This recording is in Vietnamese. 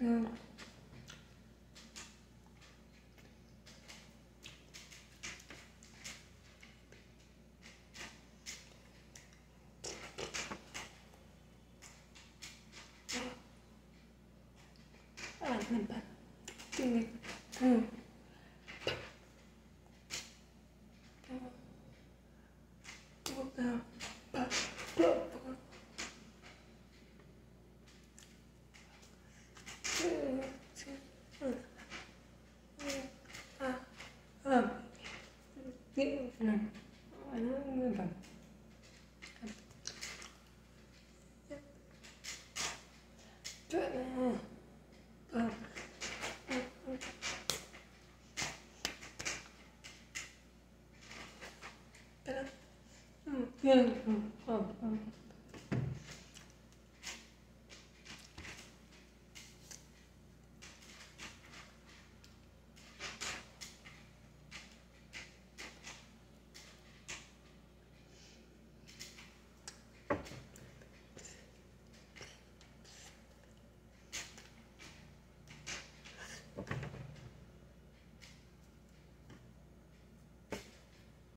음. 아, 안 된다. 응. 응. 응. 응. 응. 응. 응. 응. 응.